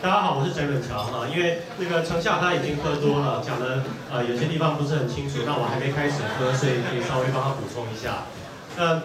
大家好，我是陈本强啊。因为那个程夏他已经喝多了，讲的呃有些地方不是很清楚，那我还没开始喝，所以可以稍微帮他补充一下。那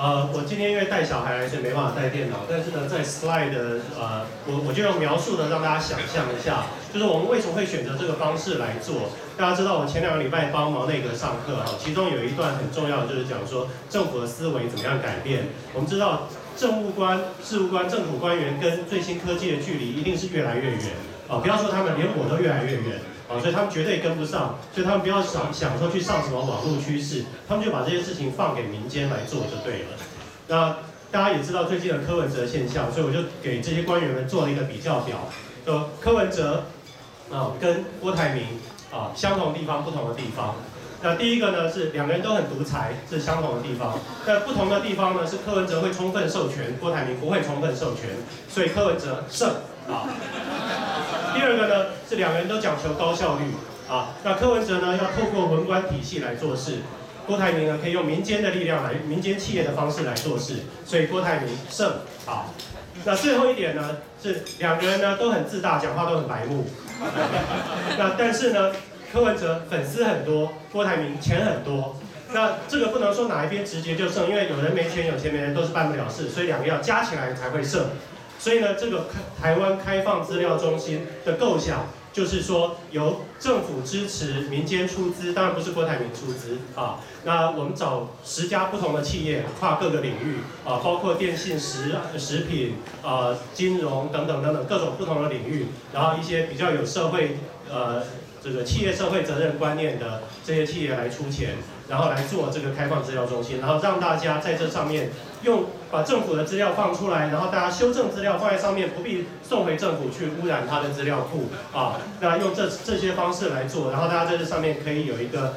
呃，我今天因为带小孩来，所以没办法带电脑，但是呢，在 slide 的呃，我我就用描述的让大家想象一下，就是我们为什么会选择这个方式来做。大家知道我前两个礼拜帮忙内阁上课哈，其中有一段很重要就是讲说政府的思维怎么样改变。我们知道。政务官、事务官、政府官员跟最新科技的距离一定是越来越远啊！不要说他们，连我都越来越远啊！所以他们绝对跟不上，所以他们不要想想说去上什么网络趋势，他们就把这些事情放给民间来做就对了。那大家也知道最近的柯文哲现象，所以我就给这些官员们做了一个比较表，说柯文哲啊跟郭台铭啊相同地方，不同的地方。那第一个呢是两个人都很独裁，是相同的地方。那不同的地方呢是柯文哲会充分授权，郭台铭不会充分授权，所以柯文哲胜啊。第二个呢是两个人都讲求高效率啊。那柯文哲呢要透过文官体系来做事，郭台铭呢可以用民间的力量来，民间企业的方式来做事，所以郭台铭胜啊。那最后一点呢是两个人呢都很自大，讲话都很白目。那但是呢？柯文哲粉丝很多，郭台铭钱很多，那这个不能说哪一边直接就胜，因为有人没钱，有钱没人都是办不了事，所以两个要加起来才会胜。所以呢，这个台湾开放资料中心的构想，就是说由政府支持，民间出资，当然不是郭台铭出资啊。那我们找十家不同的企业，跨各个领域啊，包括电信、食食品啊、金融等等等等各种不同的领域，然后一些比较有社会呃。这个企业社会责任观念的这些企业来出钱，然后来做这个开放资料中心，然后让大家在这上面用把政府的资料放出来，然后大家修正资料放在上面，不必送回政府去污染它的资料库啊。那用这这些方式来做，然后大家在这上面可以有一个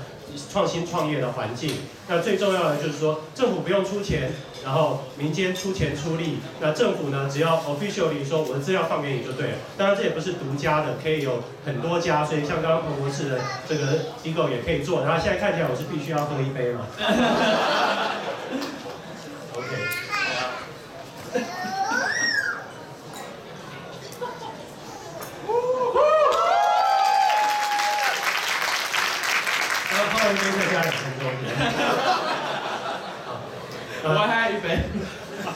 创新创业的环境。那最重要的就是说，政府不用出钱。然后民间出钱出力，那政府呢？只要 officially 说我的资料放给你就对了。当然这也不是独家的，可以有很多家，所以像刚刚彭博士的这个机构也可以做。然后现在看起来我是必须要喝一杯嘛。OK。然后泡一杯再加两分钟。我还有一杯，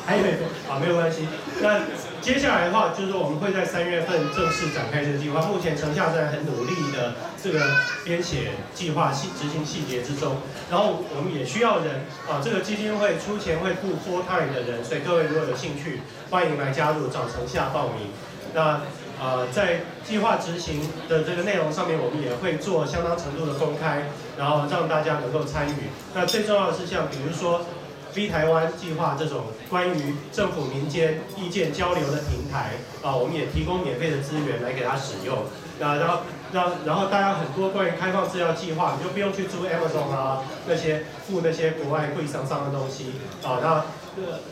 还有一杯，啊，没有关系。那接下来的话，就是我们会在三月份正式展开这个计划。目前城下在很努力的这个编写计划细执行细节之中。然后我们也需要人啊，这个基金会出钱会付 full time 的人，所以各位如果有兴趣，欢迎来加入，找城下报名。那呃，在计划执行的这个内容上面，我们也会做相当程度的公开，然后让大家能够参与。那最重要的是像比如说。V 台湾计划这种关于政府民间意见交流的平台啊，我们也提供免费的资源来给他使用。那然后让然后大家很多关于开放资料计划，你就不用去租 Amazon 啊那些付那些国外贵商商的东西啊。那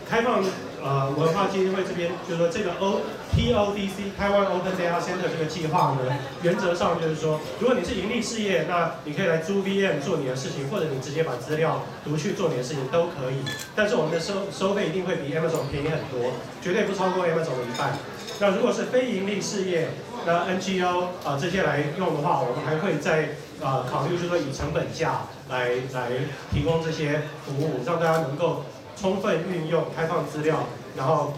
开放呃文化基金会这边就是说这个 O P O D C 台湾 Open Data Center 这个计划呢，原则上就是说，如果你是盈利事业，那你可以来租 VM 做你的事情，或者你直接把资料读去做你的事情都可以。但是我们的收收费一定会比 Amazon 便宜很多，绝对不超过 Amazon 的一半。那如果是非盈利事业，那 NGO 啊这些来用的话，我们还会再啊考虑，就是说以成本价来来提供这些服务，让大家能够。充分运用开放资料，然后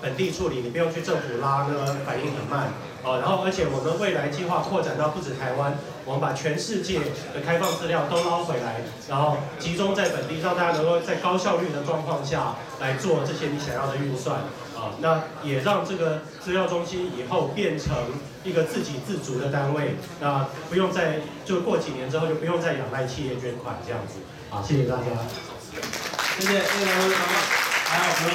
本地处理，你不用去政府拉，那个反应很慢啊。然后，而且我们未来计划扩展到不止台湾，我们把全世界的开放资料都捞回来，然后集中在本地，让大家能够在高效率的状况下来做这些你想要的运算啊。那也让这个资料中心以后变成一个自给自足的单位，那不用再就过几年之后就不用再仰赖企业捐款这样子。好，谢谢大家。谢谢谢谢两位朋友，还有朋友。